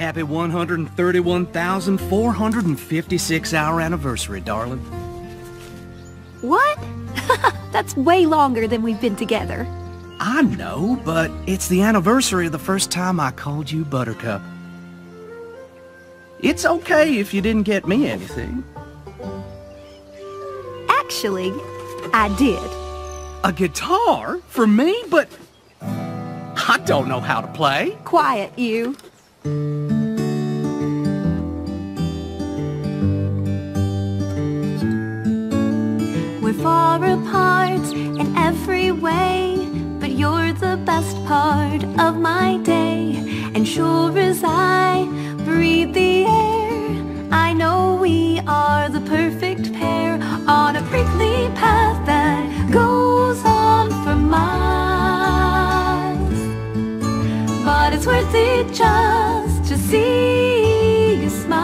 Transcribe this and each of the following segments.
Happy 131,456 hour anniversary, darling. What? That's way longer than we've been together. I know, but it's the anniversary of the first time I called you Buttercup. It's okay if you didn't get me anything. Actually, I did. A guitar? For me? But... I don't know how to play. Quiet, you. We're far apart in every way, but you're the best part of my day. It's worth it just to see you smile.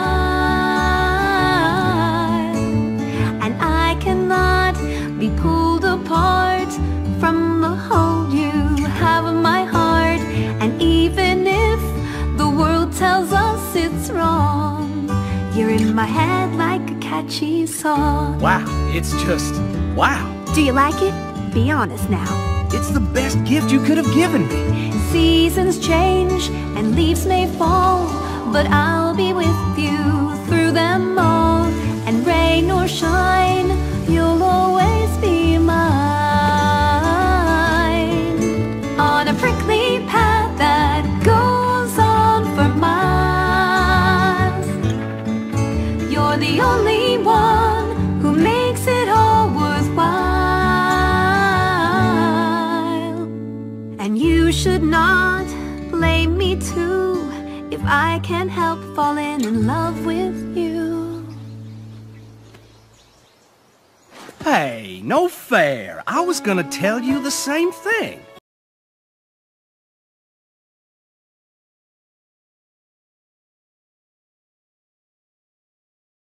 And I cannot be pulled apart from the hold you have of my heart. And even if the world tells us it's wrong, you're in my head like a catchy song. Wow, it's just... wow. Do you like it? Be honest now. It's the best gift you could have given me. Seasons change and leaves may fall, but I'll be with you through them all. And rain or shine, you'll always be mine. On a prickly path that goes on for miles. You're the only one should not blame me too if I can't help falling in love with you. Hey, no fair. I was gonna tell you the same thing.